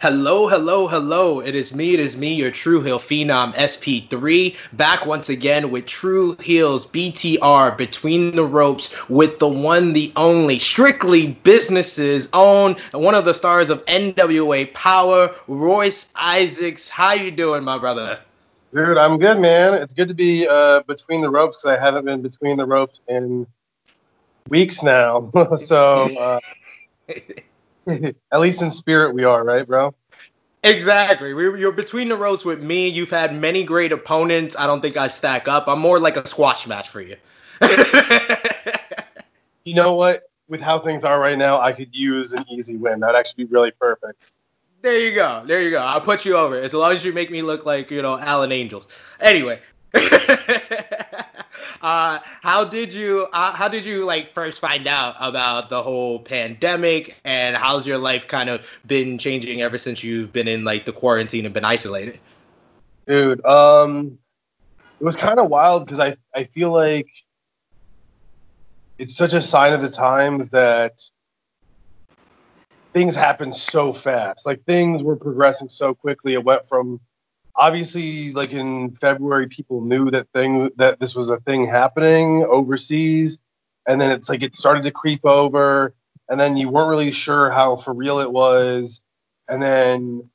Hello, hello, hello. It is me, it is me, your Tru Heel Phenom SP3, back once again with Tru Heels BTR Between the Ropes with the one, the only, strictly businesses own, one of the stars of NWA Powerrr, Royce Isaacs. How you doing, my brother? Dude, I'm good, man. It's good to be uh, between the ropes because I haven't been between the ropes in weeks now. so, uh, at least in spirit, we are, right, bro? Exactly. We, you're between the ropes with me. You've had many great opponents. I don't think I stack up. I'm more like a squash match for you. you know what? With how things are right now, I could use an easy win. That'd actually be really perfect. There you go. There you go. I'll put you over as long as you make me look like you know Alan Angels. Anyway. uh, how did you uh, how did you like first find out about the whole pandemic? And how's your life kind of been changing ever since you've been in like the quarantine and been isolated? Dude um it was kind of wild because i i feel like it's such a sign of the times that things happen so fast. Like things were progressing so quickly. It went from obviously like in february people knew that thing that this was a thing happening overseas and then it's like it started to creep over and then you weren't really sure how for real it was and then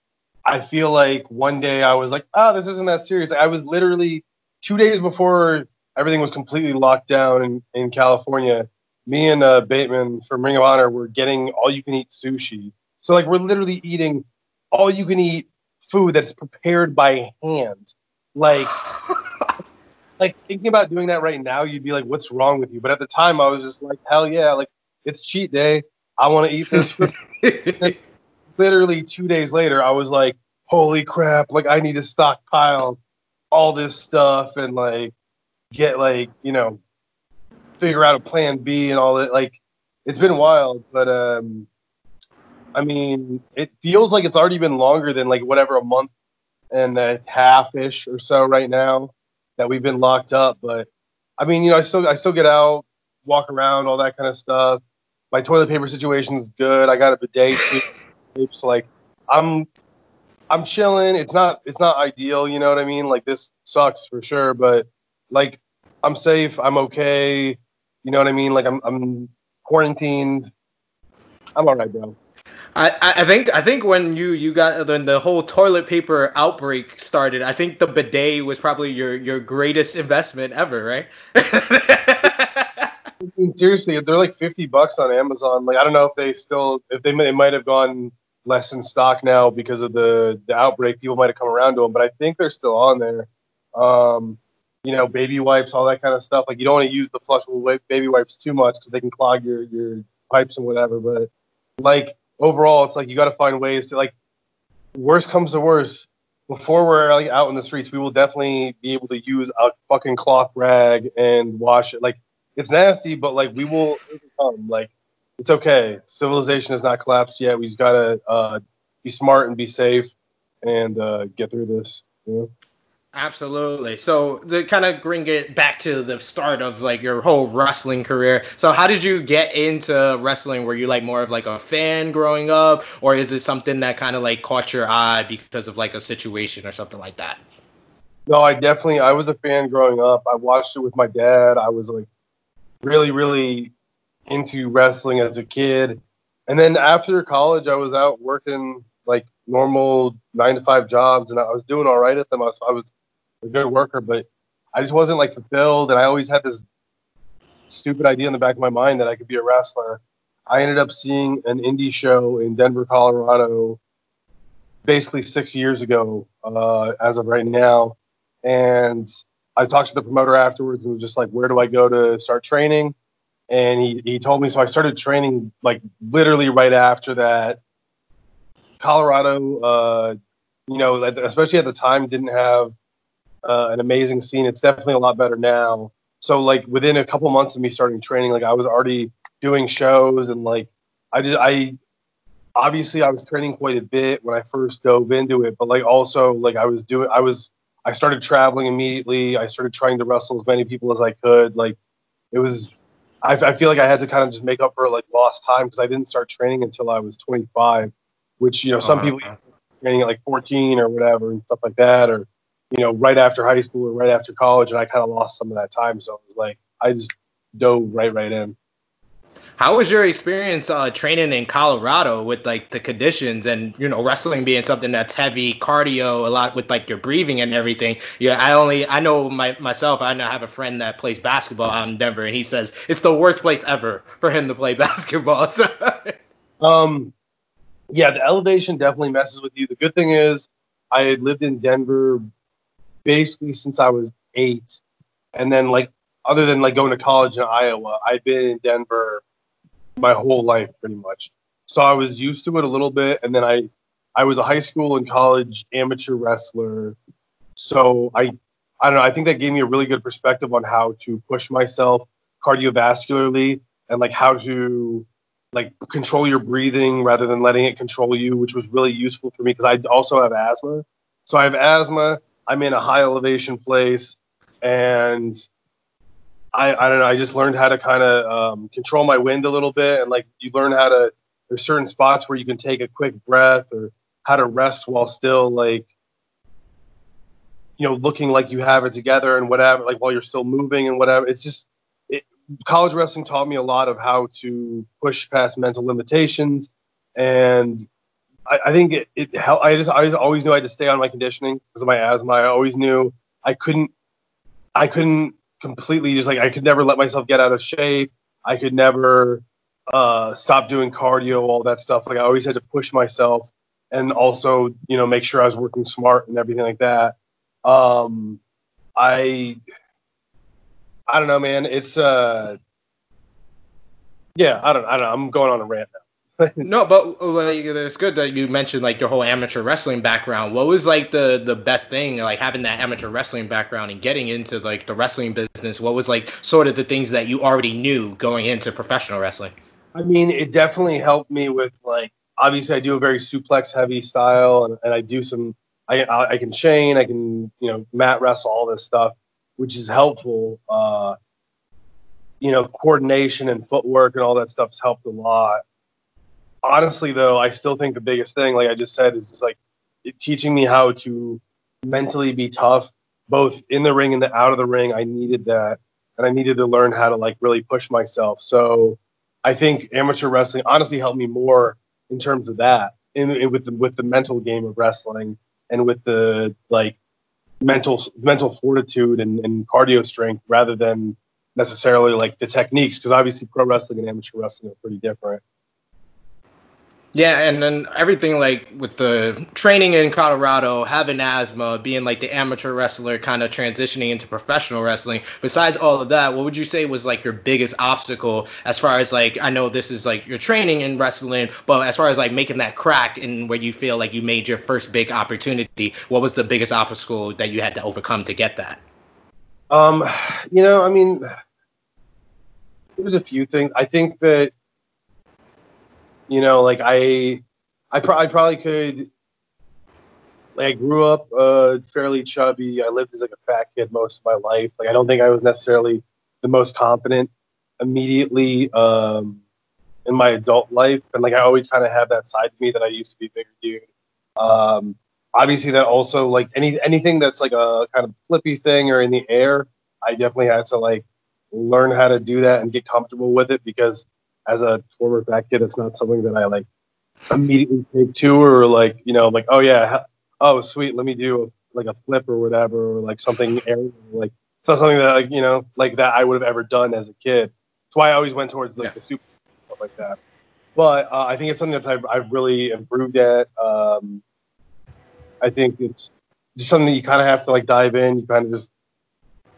i feel like one day i was like oh this isn't that serious. I was literally two days before everything was completely locked down in, in california me and uh, bateman from ring of honor were getting all you can eat sushi. So like we're literally eating all you can eat food that's prepared by hand. Like, like thinking about doing that right now, you'd be like, "What's wrong with you?" But at the time, I was just like, "Hell yeah!" Like it's cheat day. I want to eat this. literally two days later, I was like, "Holy crap!" Like I need to stockpile all this stuff and like get like you know figure out a plan B and all that. Like it's been wild, but um I mean, it feels like it's already been longer than like whatever a month and a half ish or so right now that we've been locked up. But I mean, you know, I still I still get out, walk around, all that kind of stuff. My toilet paper situation is good. I got a bidet so like I'm I'm chilling. It's not it's not ideal, you know what I mean? Like this sucks for sure, but like I'm safe. I'm okay. You know what I mean? Like I'm I'm quarantined. I'm all right, bro. I, I think I think when you you got when the whole toilet paper outbreak started, I think the bidet was probably your your greatest investment ever, right? I mean, seriously, they're like fifty bucks on Amazon. Like I don't know if they still if they they might have gone less in stock now because of the the outbreak. People might have come around to them, but I think they're still on there. Um, you know, baby wipes, all that kind of stuff. Like you don't want to use the flushable baby wipes too much because they can clog your your pipes and whatever. But like overall, it's like you got to find ways to like. Worst comes to worst, before we're like out in the streets, we will definitely be able to use a fucking cloth rag and wash it. Like it's nasty, but like we will overcome. Like it's okay. Civilization has not collapsed yet. We just gotta uh, be smart and be safe and uh, get through this. You know? Absolutely. So to kind of bring it back to the start of like your whole wrestling career. So how did you get into wrestling? Were you like more of like a fan growing up, or is it something that kind of like caught your eye because of like a situation or something like that? No, I definitely I was a fan growing up. I watched it with my dad. I was like really, really into wrestling as a kid. And then after college, I was out working like normal nine to five jobs, and I was doing all right at them. I was, I was a good worker, but I just wasn't like fulfilled. And I always had this stupid idea in the back of my mind that I could be a wrestler. I ended up seeing an indie show in Denver, Colorado, basically six years ago, uh, as of right now. And I talked to the promoter afterwards and was just like, where do I go to start training? And he, he told me, so I started training like literally right after that. Colorado, uh, you know, especially at the time, didn't have uh, an amazing scene. It's definitely a lot better now. So like within a couple months of me starting training, like I was already doing shows and like I just I obviously I was training quite a bit when I first dove into it, but like also like I was doing I was I started traveling immediately. I started trying to wrestle as many people as I could. Like it was I, I feel like I had to kind of just make up for like lost time because I didn't start training until I was 25, which you know some uh-huh. people training at like 14 or whatever and stuff like that, or you know, right after high school or right after college, and I kind of lost some of that time. So it was like I just dove right right in. How was your experience uh, training in Colorado with like the conditions and you know wrestling being something that's heavy cardio a lot with like your breathing and everything? Yeah, I only I know my myself. I know I have a friend that plays basketball out in Denver, and he says it's the worst place ever for him to play basketball. So. um, yeah, the elevation definitely messes with you. The good thing is I had lived in Denver basically since I was eight, and then like other than like going to college in Iowa, I've been in Denver my whole life pretty much. So I was used to it a little bit, and then I I was a high school and college amateur wrestler. So I I don't know. I think that gave me a really good perspective on how to push myself cardiovascularly and like how to like control your breathing rather than letting it control you, which was really useful for me because I also have asthma. So I have asthma. I'm in a high elevation place, and I, I don't know. I just learned how to kind of um, control my wind a little bit, and like you learn how to. There's certain spots where you can take a quick breath, or how to rest while still like, you know, looking like you have it together and whatever. Like while you're still moving and whatever. It's just it, college wrestling taught me a lot of how to push past mental limitations, and I, I think it, it helped. I just I always knew I had to stay on my conditioning because of my asthma. I always knew I couldn't I couldn't completely just like I could never let myself get out of shape. I could never uh, stop doing cardio, all that stuff. Like I always had to push myself and also, you know, make sure I was working smart and everything like that. Um, I, I don't know, man. It's uh, yeah, I don't, I don't know. I'm going on a rant now. no, but like, it's good that you mentioned like your whole amateur wrestling background. What was like the the best thing, like having that amateur wrestling background and getting into like the wrestling business? What was like sort of the things that you already knew going into professional wrestling? I mean, it definitely helped me with like obviously I do a very suplex heavy style, and, and I do some I I can chain, I can you know mat wrestle all this stuff, which is helpful. Uh, you know, coordination and footwork and all that stuff has helped a lot honestly, though, I still think the biggest thing, like I just said, is just like teaching me how to mentally be tough, both in the ring and the out of the ring. I needed that, and I needed to learn how to like really push myself. So I think amateur wrestling honestly helped me more in terms of that, in, in with the with the mental game of wrestling and with the like mental mental fortitude and, and cardio strength rather than necessarily like the techniques because obviously pro wrestling and amateur wrestling are pretty different yeah, and then everything like with the training in Colorado, having asthma, being like the amateur wrestler, kind of transitioning into professional wrestling. Besides all of that, what would you say was like your biggest obstacle as far as like I know this is like your training in wrestling, but as far as like making that crack and where you feel like you made your first big opportunity, what was the biggest obstacle that you had to overcome to get that? Um, you know, I mean, there's a few things. I think that you know, like I, I, pro- I probably could. Like I grew up uh, fairly chubby. I lived as like a fat kid most of my life. Like I don't think I was necessarily the most confident immediately um, in my adult life, and like I always kind of have that side to me that I used to be bigger dude. Um, obviously, that also like any anything that's like a kind of flippy thing or in the air, I definitely had to like learn how to do that and get comfortable with it because as a former back kid, it's not something that I like immediately take to or like you know like oh yeah oh sweet let me do like a flip or whatever or like something aerial like it's not something that like you know like that I would have ever done as a kid. That's why I always went towards like yeah. the super stuff like that. But uh, I think it's something that I've, I've really improved at. Um, I think it's just something that you kind of have to like dive in. You kind of just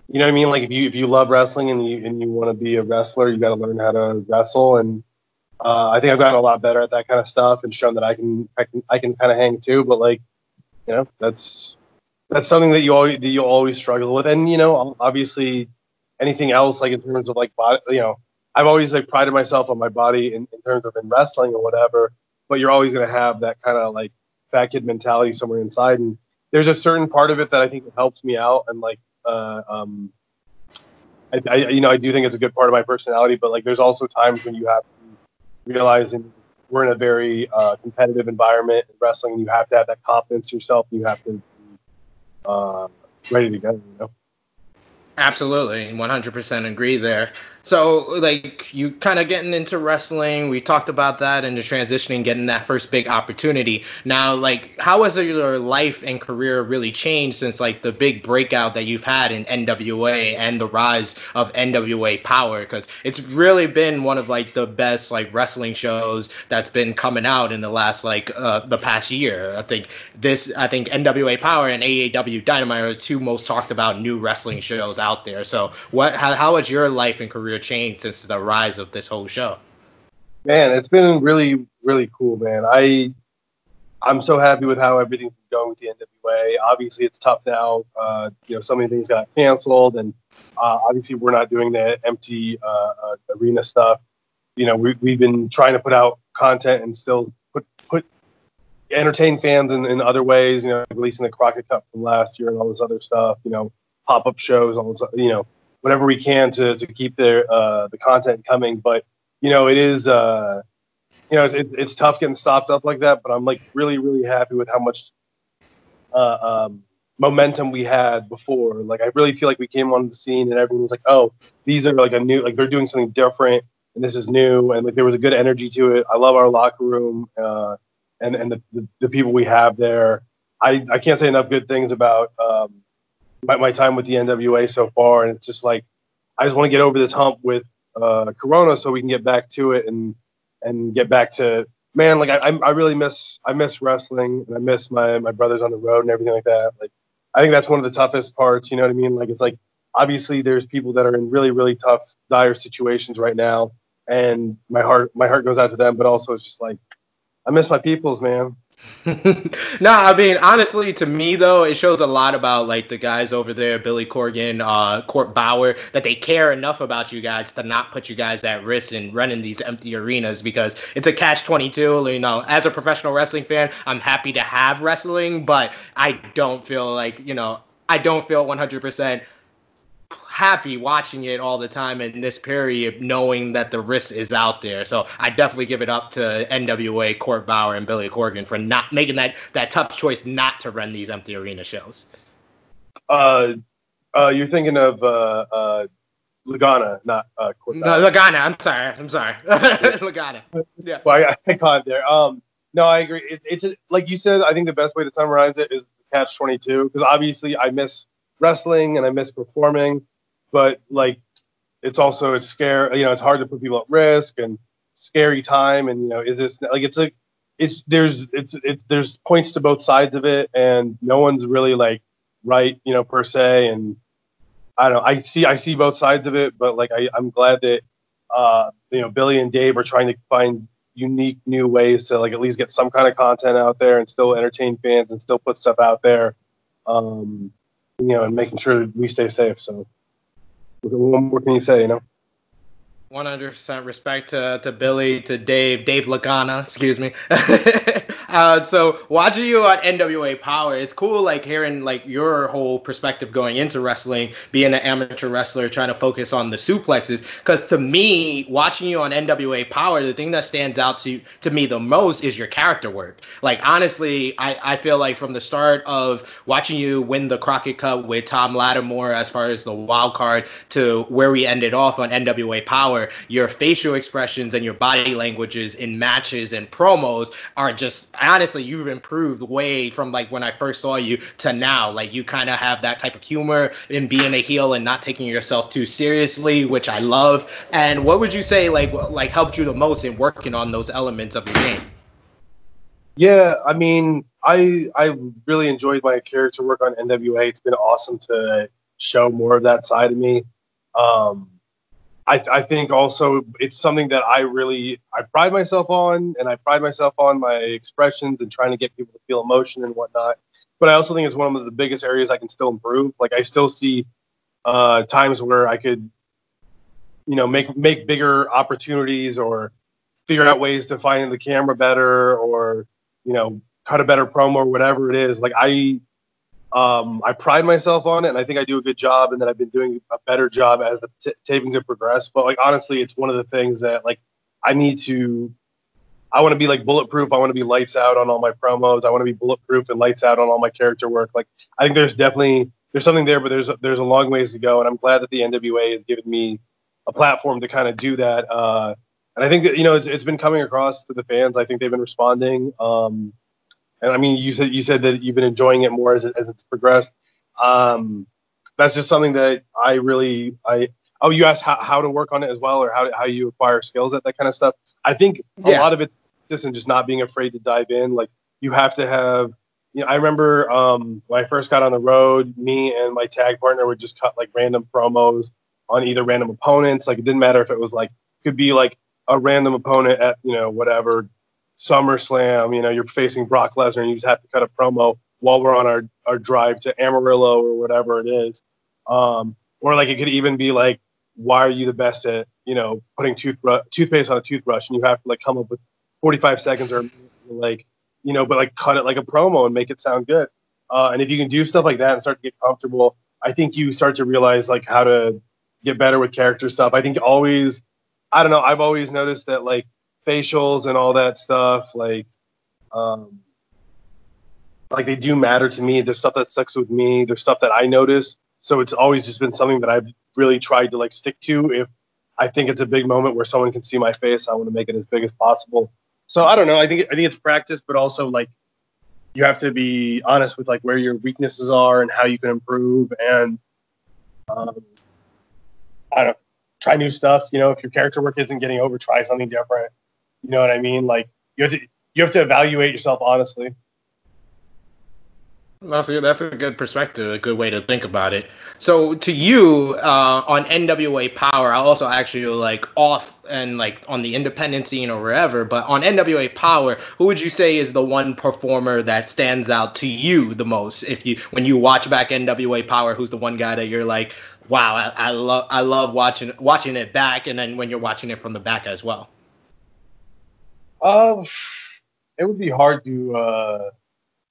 you know what I mean? Like if you if you love wrestling and you and you want to be a wrestler, you got to learn how to wrestle. And uh, I think I've gotten a lot better at that kind of stuff and shown that I can I can I can kind of hang too. But like, you know, that's that's something that you always that you always struggle with. And you know, obviously, anything else like in terms of like body, you know, I've always like prided myself on my body in, in terms of in wrestling or whatever. But you're always gonna have that kind of like fat kid mentality somewhere inside and there's a certain part of it that I think helps me out and like uh, um, I, I, you know, I do think it's a good part of my personality, but like, there's also times when you have to realize and we're in a very uh, competitive environment in wrestling. And You have to have that confidence yourself. You have to be uh, ready to go. You know. Absolutely, 100% agree there. So, like, you kind of getting into wrestling. We talked about that and the transitioning, getting that first big opportunity. Now, like, how has your life and career really changed since, like, the big breakout that you've had in NWA and the rise of NWA Powerrr? Because it's really been one of, like, the best, like, wrestling shows that's been coming out in the last, like, uh, the past year. I think this, I think NWA Powerrr and AEW Dynamite are the two most talked about new wrestling shows out there. So, what, how, how has your life and career changed since the rise of this whole show? Man, it's been really, really cool, man. I I'm so happy with how everything's going with the NWA. Obviously, it's tough now. Uh, you know, so many things got canceled, and uh, obviously, we're not doing the empty uh, uh, arena stuff. You know, we, we've been trying to put out content and still put put entertain fans in, in other ways. You know, releasing the Crockett Cup from last year and all this other stuff. You know, pop up shows, all this. You know, whatever we can to, to keep the uh, the content coming. But you know, it is uh, you know it's, it, it's tough getting stopped up like that. But I'm like really really happy with how much uh, um, momentum we had before. Like I really feel like we came on the scene and everyone was like, oh, these are like a new like they're doing something different and this is new and like there was a good energy to it. I love our locker room uh, and and the, the, the people we have there. I, I can't say enough good things about um, my, my time with the NWA so far, and it's just like I just want to get over this hump with uh, Corona so we can get back to it and and get back to man. Like I, I really miss I miss wrestling and I miss my my brothers on the road and everything like that. Like I think that's one of the toughest parts. You know what I mean? Like it's like obviously there's people that are in really really tough dire situations right now, and my heart my heart goes out to them. But also it's just like I miss my peoples, man. no, I mean honestly, to me though, it shows a lot about like the guys over there, Billy Corgan, uh, Court Bauer, that they care enough about you guys to not put you guys at risk in running these empty arenas because it's a catch twenty two. You know, as a professional wrestling fan, I'm happy to have wrestling, but I don't feel like you know I don't feel 100 percent happy watching it all the time in this period, knowing that the risk is out there. So I definitely give it up to NWA, Court Bauer, and Billy Corgan for not making that that tough choice not to run these empty arena shows. Uh, uh, you're thinking of uh, uh, Lagana, not uh, Court No, Lagana. I'm sorry. I'm sorry. Lagana. Yeah. Well, I, I caught there. Um, no, I agree. It, it's a, like you said. I think the best way to summarize it is catch 22 because obviously I miss wrestling and I miss performing but like it's also it's scary. You know, it's hard to put people at risk and scary time. And you know, is this like it's a it's there's it's it, there's points to both sides of it, and no one's really like right, you know, per se. And I don't know. I see I see both sides of it, but like I, I'm glad that uh, you know Billy and Dave are trying to find unique new ways to like at least get some kind of content out there and still entertain fans and still put stuff out there. Um, you know, and making sure we stay safe. So what more can you say? You know. 100% respect to, to Billy, to Dave, Dave Lagana, excuse me. uh, so watching you on NWA Powerrr, it's cool like hearing like your whole perspective going into wrestling, being an amateur wrestler, trying to focus on the suplexes. Because to me, watching you on NWA Powerrr, the thing that stands out to to me the most is your character work. Like honestly, I, I feel like from the start of watching you win the Crockett Cup with Thom Latimer as far as the wild card to where we ended off on NWA Powerrr power, your facial expressions and your body languages in matches and promos are just honestly, you've improved way from like when I first saw you to now. Like you kind of have that type of humor in being a heel and not taking yourself too seriously, which I love. And what would you say like like helped you the most in working on those elements of your game? Yeah, I mean, I I really enjoyed my character work on NWA. It's been awesome to show more of that side of me. Um, I, I think also it's something that I really I pride myself on, and I pride myself on my expressions and trying to get people to feel emotion and whatnot. But I also think it's one of the biggest areas I can still improve. Like I still see uh, times where I could, you know, make make bigger opportunities or figure out ways to find the camera better or you know cut a better promo or whatever it is. Like I um, I pride myself on it, and I think I do a good job, and that I've been doing a better job as the t- tapings have progressed. But like honestly, it's one of the things that like I need to I want to be like bulletproof. I want to be lights out on all my promos. I want to be bulletproof and lights out on all my character work. Like I think there's definitely there's something there, but there's there's a long ways to go, and I'm glad that the NWA has given me a platform to kind of do that. Uh, and I think that you know it's, it's been coming across to the fans. I think they've been responding. Um, and I mean, you said you said that you've been enjoying it more as it, as it's progressed. Um, that's just something that I really I oh you asked how, how to work on it as well or how how you acquire skills at that kind of stuff. I think yeah. a lot of it just in just not being afraid to dive in. Like you have to have you know, I remember um, when I first got on the road, me and my tag partner would just cut like random promos on either random opponents. Like it didn't matter if it was like could be like a random opponent at you know whatever SummerSlam. You know you're facing Brock Lesnar and you just have to cut a promo while we're on our our drive to Amarillo or whatever it is. Um, or like it could even be like, why are you the best at you know putting toothbrush toothpaste on a toothbrush and you have to like come up with 45 seconds or like you know, but like cut it like a promo and make it sound good. Uh, and if you can do stuff like that and start to get comfortable, I think you start to realize like how to get better with character stuff. I think always, I don't know, I've always noticed that like facials and all that stuff, like, um, like they do matter to me. There's stuff that sticks with me. There's stuff that I notice. So it's always just been something that I've really tried to like stick to. If I think it's a big moment where someone can see my face, I want to make it as big as possible. So I don't know. I think I think it's practice, but also like you have to be honest with like where your weaknesses are and how you can improve. And um, I don't know, try new stuff. You know, if your character work isn't getting over, try something different. You know what I mean? Like you have to you have to evaluate yourself honestly. That's a, that's a good perspective, a good way to think about it. So, to you, uh, on NWA Powerrr, I also actually like off and like on the independent scene or wherever, but on NWA Powerrr, who would you say is the one performer that stands out to you the most? If you, when you watch back NWA Powerrr, who's the one guy that you're like, wow, I, I love, I love watching watching it back, and then when you're watching it from the back as well. Um, it would be hard to uh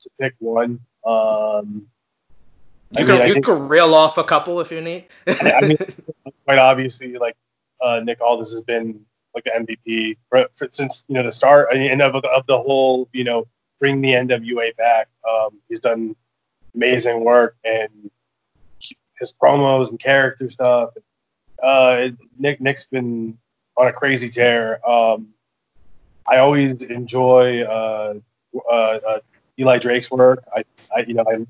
to pick one. Um, you I can mean, you think, can reel off a couple if you need. I mean, quite obviously, like uh, Nick Aldis has been like the MVP for, for, since you know the start I mean, and of, of the whole you know bring the NWA back. Um, he's done amazing work and his promos and character stuff. Uh, Nick Nick's been on a crazy tear. Um, I always enjoy uh, uh, uh Eli Drake's work. I I, you know, I'm,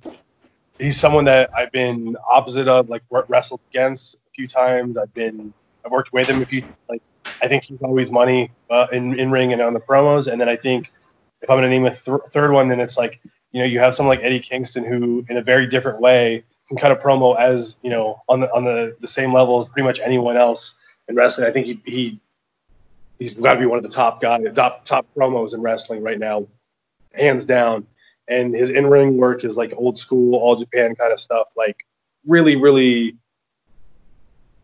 he's someone that I've been opposite of, like wrestled against a few times. I've been, I've worked with him a few. Like, I think he's always money uh, in in ring and on the promos. And then I think if I'm going to name a th- third one, then it's like you know you have someone like Eddie Kingston who, in a very different way, can cut a promo as you know on the on the, the same level as pretty much anyone else in wrestling. I think he, he he's got to be one of the top guys, top top promos in wrestling right now, hands down and his in ring work is like old school, all Japan kind of stuff. Like really, really,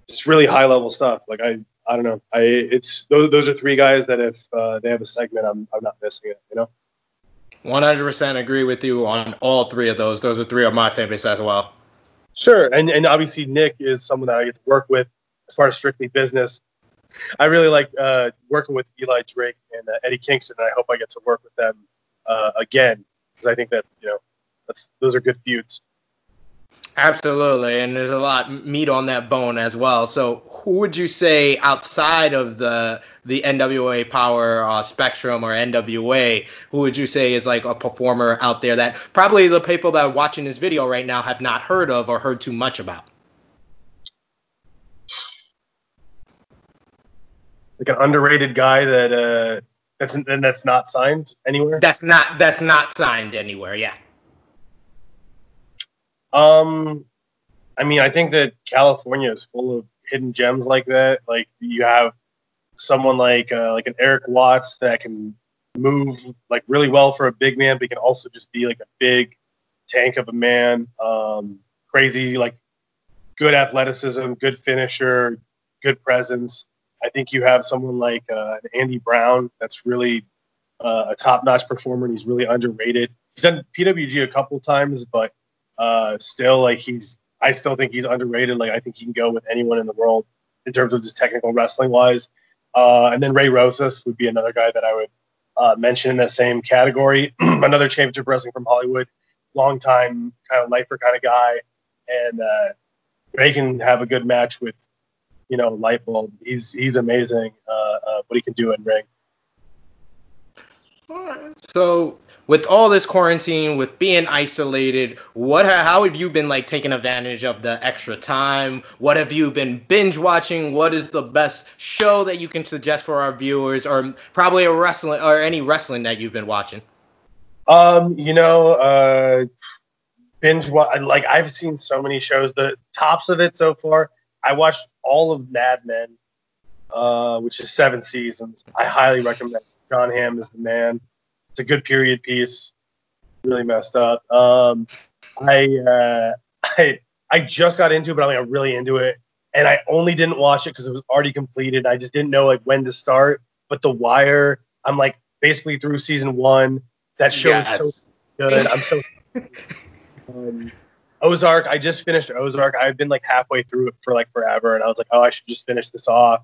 it's really high level stuff. Like I, I don't know. I it's those those are three guys that if uh, they have a segment, I'm I'm not missing it. You know. 100% agree with you on all three of those. Those are three of my favorites as well. Sure, and and obviously Nick is someone that I get to work with as far as strictly business. I really like uh, working with Eli Drake and uh, Eddie Kingston, and I hope I get to work with them uh, again because I think that you know those are good feuds. Absolutely, and there's a lot meat on that bone as well. So, who would you say outside of the the NWA Powerrr uh, Spectrum or NWA, who would you say is like a performer out there that probably the people that are watching this video right now have not heard of or heard too much about? Like an underrated guy that uh, that's and that's not signed anywhere. That's not that's not signed anywhere. Yeah. Um, I mean, I think that California is full of hidden gems like that. Like you have someone like uh, like an Eric Watts that can move like really well for a big man, but he can also just be like a big tank of a man. Um, crazy, like good athleticism, good finisher, good presence. I think you have someone like uh, Andy Brown that's really uh, a top-notch performer. and He's really underrated. He's done PWG a couple times, but uh, still, like he's. I still think he's underrated. Like I think he can go with anyone in the world in terms of just technical wrestling wise. Uh, and then Ray Rosas would be another guy that I would uh, mention in that same category. Another championship wrestling from Hollywood, long time kind of lifer kind of guy, and uh, they can have a good match with, you know, Lightbulb. He's he's amazing. Uh, uh, what he can do in ring. So with all this quarantine, with being isolated, what how have you been like taking advantage of the extra time? What have you been binge watching? What is the best show that you can suggest for our viewers, or probably a wrestling or any wrestling that you've been watching? Um, you know, uh, binge watch like I've seen so many shows. The tops of it so far, I watched all of Mad Men, uh, which is seven seasons. I highly recommend. Jon Hamm is the man it's a good period piece. Really messed up. Um, I uh, I I just got into it, but I'm like really into it, and I only didn't watch it because it was already completed. I just didn't know like when to start. But The Wire, I'm like basically through season one. That show yes. is so good. I'm so. um, Ozark, I just finished Ozark. I've been like halfway through it for like forever, and I was like, oh, I should just finish this off.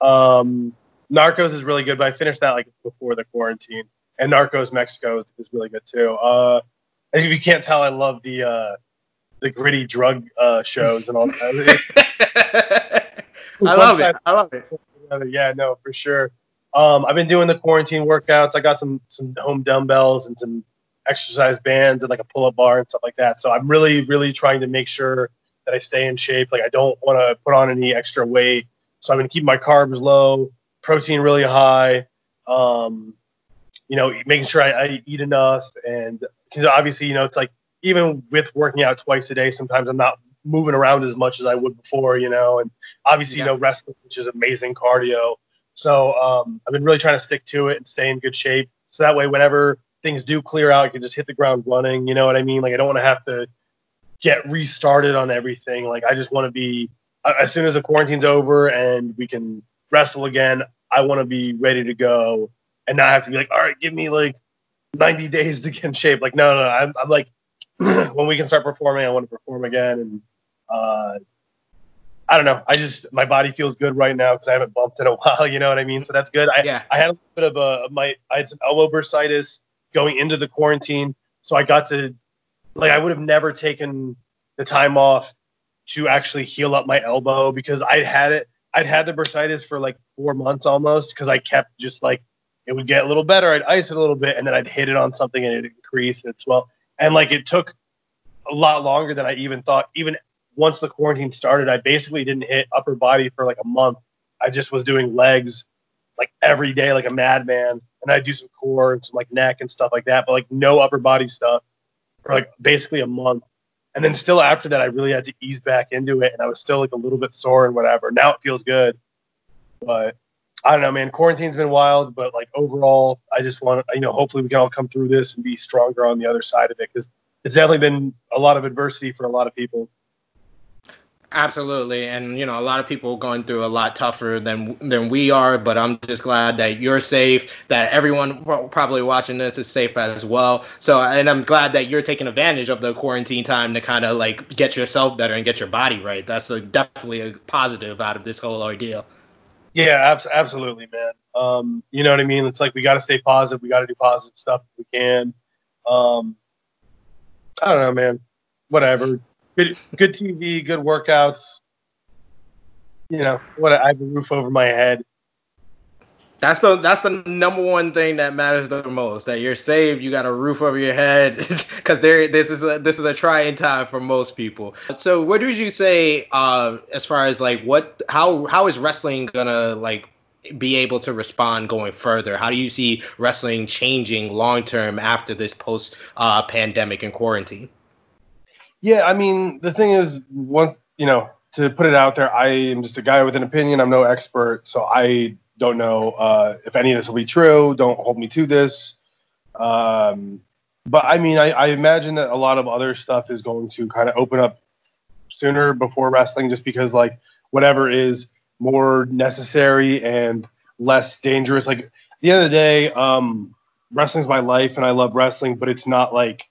Um, Narcos is really good, but I finished that like before the quarantine and Narcos Mexico is, is really good too. Uh, if you can't tell, I love the uh, the gritty drug uh, shows and all that. I love it. I love it. Yeah, no, for sure. Um, I've been doing the quarantine workouts. I got some some home dumbbells and some exercise bands and like a pull up bar and stuff like that. So I'm really really trying to make sure that I stay in shape. Like I don't want to put on any extra weight. So I'm gonna keep my carbs low, protein really high. Um, you know, making sure I, I eat enough, and because obviously, you know, it's like even with working out twice a day, sometimes I'm not moving around as much as I would before, you know, and obviously, yeah. you know, wrestling, which is amazing cardio. So um, I've been really trying to stick to it and stay in good shape. So that way, whenever things do clear out, I can just hit the ground running. You know what I mean? Like I don't want to have to get restarted on everything. Like I just want to be as soon as the quarantine's over and we can wrestle again. I want to be ready to go and not have to be like, all right, give me like 90 days to get in shape. Like, no, no, no. I'm, I'm like, when we can start performing, I want to perform again. And uh, I don't know. I just my body feels good right now because I haven't bumped in a while. You know what I mean? So that's good. I, yeah. I had a bit of a my I had some elbow bursitis going into the quarantine, so I got to like I would have never taken the time off to actually heal up my elbow because I'd had it. I'd had the bursitis for like four months almost because I kept just like it would get a little better. I'd ice it a little bit, and then I'd hit it on something, and it'd increase and swell. And like it took a lot longer than I even thought. Even once the quarantine started, I basically didn't hit upper body for like a month. I just was doing legs like every day, like a madman, and I'd do some core and some like neck and stuff like that, but like no upper body stuff for like basically a month. And then still after that, I really had to ease back into it, and I was still like a little bit sore and whatever. Now it feels good, but I don't know, man. Quarantine's been wild, but like overall, I just want you know, hopefully we can all come through this and be stronger on the other side of it because it's definitely been a lot of adversity for a lot of people. Absolutely, and you know, a lot of people going through a lot tougher than than we are. But I'm just glad that you're safe, that everyone probably watching this is safe as well. So, and I'm glad that you're taking advantage of the quarantine time to kind of like get yourself better and get your body right. That's a, definitely a positive out of this whole ordeal. Yeah, abs- absolutely, man. Um, you know what I mean? It's like we got to stay positive. We got to do positive stuff if we can. Um, I don't know, man. Whatever. Good, good TV, good workouts. You know, what I have a roof over my head. That's the that's the number one thing that matters the most. That you're saved, you got a roof over your head, because there this is a this is a trying time for most people. So, what would you say uh, as far as like what how how is wrestling gonna like be able to respond going further? How do you see wrestling changing long term after this post uh, pandemic and quarantine? Yeah, I mean the thing is, once you know, to put it out there, I am just a guy with an opinion. I'm no expert, so I don't know uh, if any of this will be true. Don't hold me to this. Um, but I mean, I, I, imagine that a lot of other stuff is going to kind of open up sooner before wrestling, just because like whatever is more necessary and less dangerous. Like at the end of the day, um, wrestling's my life, and I love wrestling, but it's not like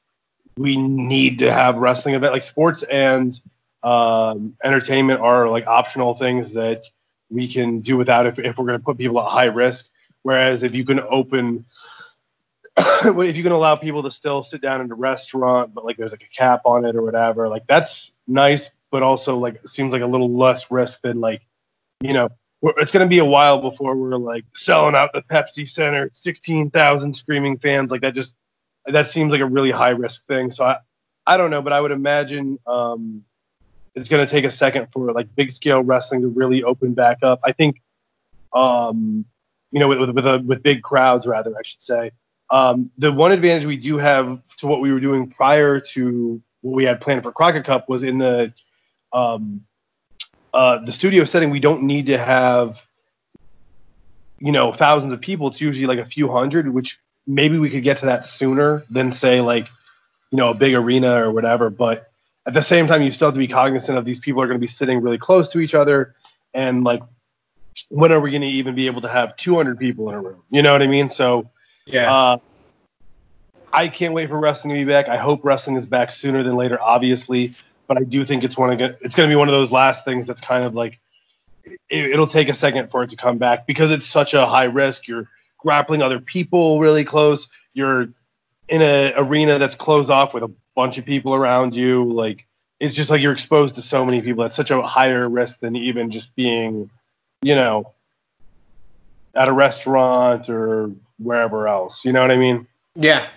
we need to have wrestling event. Like sports and um, entertainment are like optional things that we can do without if, if we're going to put people at high risk. Whereas if you can open, if you can allow people to still sit down in a restaurant, but like there's like a cap on it or whatever, like that's nice, but also like seems like a little less risk than like, you know, it's going to be a while before we're like selling out the Pepsi Center, 16,000 screaming fans. Like that just, that seems like a really high risk thing. So I, I don't know, but I would imagine um, it's going to take a second for like big scale wrestling to really open back up. I think, um, you know, with with, with, a, with big crowds, rather, I should say. Um, the one advantage we do have to what we were doing prior to what we had planned for Crockett Cup was in the um, uh, the studio setting. We don't need to have you know thousands of people. It's usually like a few hundred, which maybe we could get to that sooner than say like you know a big arena or whatever. But at the same time, you still have to be cognizant of these people are going to be sitting really close to each other, and like when are we going to even be able to have 200 people in a room? You know what I mean? So yeah. Uh, I can't wait for wrestling to be back. I hope wrestling is back sooner than later, obviously. But I do think it's one of it's going to be one of those last things that's kind of like it, will take a second for it to come back because it's such a high risk. You're grappling other people really close. You're in an arena that's closed off with a bunch of people around you. Like it's just like you're exposed to so many people. It's such a higher risk than even just being, you know, at a restaurant or wherever else. You know what I mean? Yeah.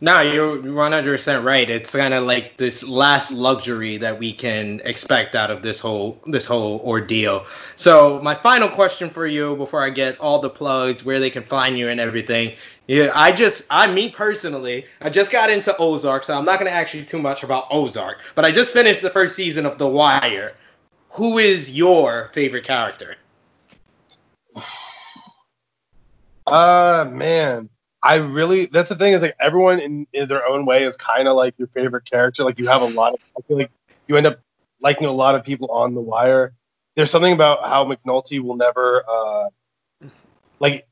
No, you're 100% right. It's kind of like this last luxury that we can expect out of this whole this whole ordeal. So, my final question for you before I get all the plugs, where they can find you and everything. Yeah, I just I me personally, I just got into Ozark, so I'm not going to ask you too much about Ozark, but I just finished the first season of The Wire. Who is your favorite character? Uh man, I really that's the thing is like everyone in, in their own way is kind of like your favorite character. Like you have a lot of I feel like you end up liking a lot of people on the wire. There's something about how McNulty will never uh like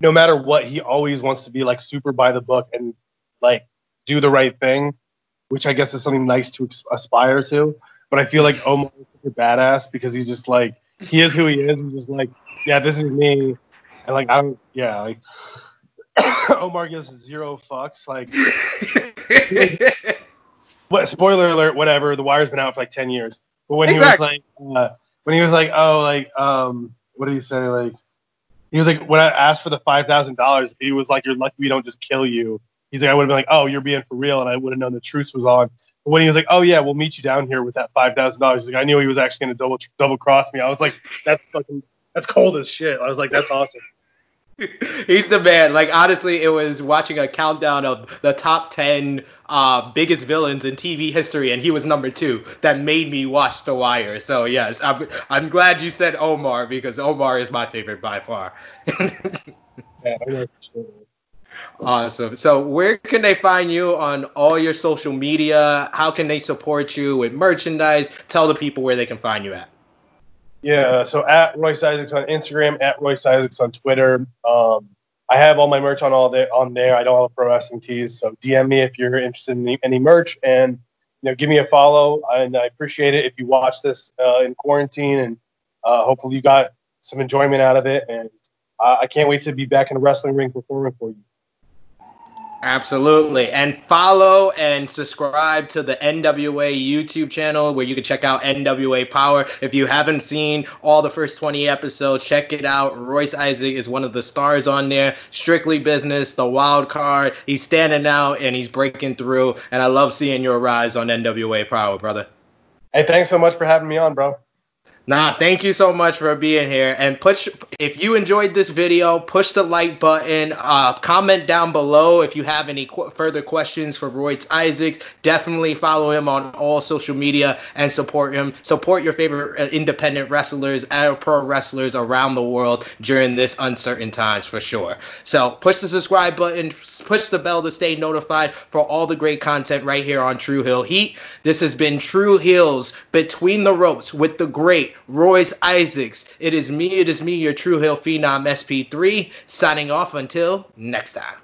no matter what he always wants to be like super by the book and like do the right thing, which I guess is something nice to aspire to. But I feel like Omar is a badass because he's just like he is who he is. He's just like, yeah, this is me. And like I don't yeah, like Omar gives zero fucks. Like, what? Spoiler alert! Whatever. The Wire's been out for like ten years. But when exactly. he was like, uh, when he was like, oh, like, um, what did he say? Like, he was like, when I asked for the five thousand dollars, he was like, "You're lucky we don't just kill you." He's like, I would have been like, "Oh, you're being for real," and I would have known the truce was on. But when he was like, "Oh yeah, we'll meet you down here with that five thousand dollars," he's like, I knew he was actually going to double double cross me. I was like, "That's fucking that's cold as shit." I was like, "That's awesome." He's the man. Like honestly, it was watching a countdown of the top ten uh, biggest villains in TV history, and he was number two. That made me watch The Wire. So yes, I'm I'm glad you said Omar because Omar is my favorite by far. yeah, awesome. So where can they find you on all your social media? How can they support you with merchandise? Tell the people where they can find you at. Yeah, so at Royce Isaacs on Instagram, at Royce Isaacs on Twitter. Um, I have all my merch on all there on there. I don't have pro wrestling tees, so DM me if you're interested in any, merch, and you know, give me a follow. And I appreciate it if you watch this uh, in quarantine, and uh, hopefully you got some enjoyment out of it. And uh, I can't wait to be back in the wrestling ring performing for you. Absolutely. And follow and subscribe to the NWA YouTube channel where you can check out NWA Powerrr. If you haven't seen all the first 20 episodes, check it out. Royce Isaac is one of the stars on there. Strictly business, the wild card. He's standing out and he's breaking through. And I love seeing your rise on NWA Powerrr, brother. Hey, thanks so much for having me on, bro. Nah, thank you so much for being here. And push if you enjoyed this video, push the like button. Uh, comment down below if you have any qu- further questions for Royce Isaacs. Definitely follow him on all social media and support him. Support your favorite uh, independent wrestlers and pro wrestlers around the world during this uncertain times for sure. So push the subscribe button, push the bell to stay notified for all the great content right here on Tru Heel Heat. This has been Tru Heels Between the Ropes with the great Royce Isaacs. It is me, it is me, your Tru Heel Phenom SP3, signing off until next time.